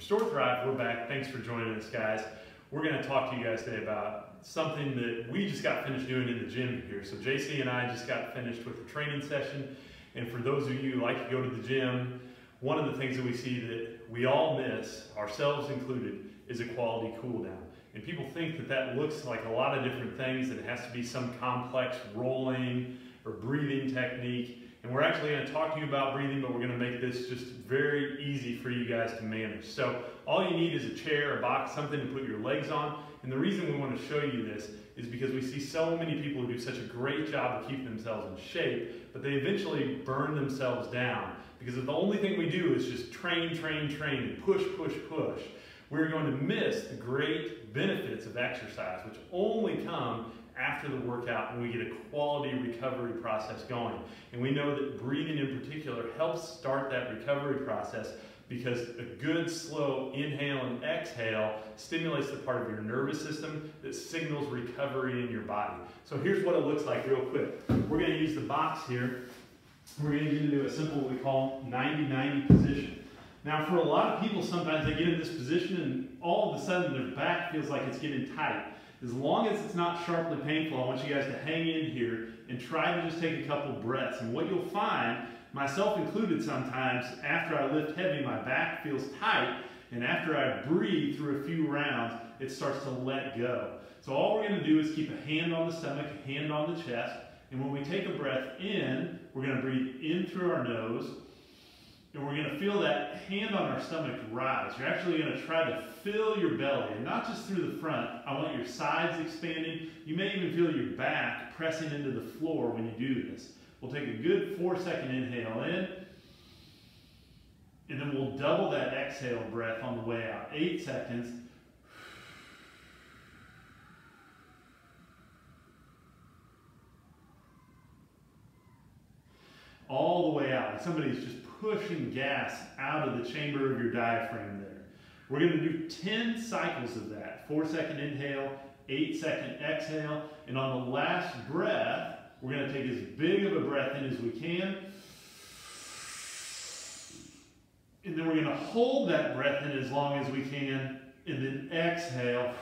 Restore Thrive, we're back. Thanks for joining us, guys. We're going to talk to you guys today about something that we just got finished doing in the gym here. So JC and I just got finished with a training session. And for those of you who like to go to the gym, one of the things that we see that we all miss, ourselves included, is a quality cool down. And people think that that looks like a lot of different things, that it has to be some complex rolling or breathing technique. And we're actually going to talk to you about breathing, but we're going to make this just very easy for you guys to manage. So all you need is a chair, a box, something to put your legs on. And the reason we want to show you this is because we see so many people who do such a great job of keeping themselves in shape, but they eventually burn themselves down because if the only thing we do is just train, train, train, and push, push, push, we're going to miss the great benefits of exercise, which only come after the workout and we get a quality recovery process going. And we know that breathing in particular helps start that recovery process because a good slow inhale and exhale stimulates the part of your nervous system that signals recovery in your body. So here's what it looks like real quick. We're going to use the box here. We're going to get into a simple what we call 90-90 position. Now for a lot of people, sometimes they get in this position and all of a sudden their back feels like it's getting tight. As long as it's not sharply painful, I want you guys to hang in here and try to just take a couple breaths. And what you'll find, myself included sometimes, after I lift heavy, my back feels tight. And after I breathe through a few rounds, it starts to let go. So all we're going to do is keep a hand on the stomach, a hand on the chest. And when we take a breath in, we're going to breathe in through our nose and we're going to feel that hand on our stomach rise. You're actually going to try to fill your belly, and not just through the front. I want your sides expanding. You may even feel your back pressing into the floor when you do this. We'll take a good four second inhale in, and then we'll double that exhale breath on the way out. Eight seconds. All the way out. Somebody's just pushing gas out of the chamber of your diaphragm there. We're going to do 10 cycles of that. Four second inhale, eight second exhale, and on the last breath, we're going to take as big of a breath in as we can. And then we're going to hold that breath in as long as we can, and then exhale.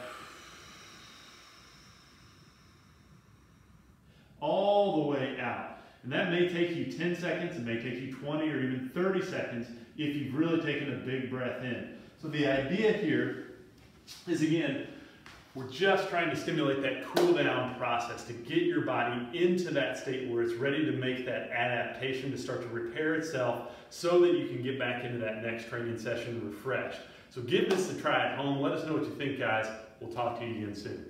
All the way out. And that may take you 10 seconds, it may take you 20 or even 30 seconds if you've really taken a big breath in. So the idea here is again, we're just trying to stimulate that cool down process to get your body into that state where it's ready to make that adaptation to start to repair itself so that you can get back into that next training session refreshed. So give this a try at home. Let us know what you think, guys. We'll talk to you again soon.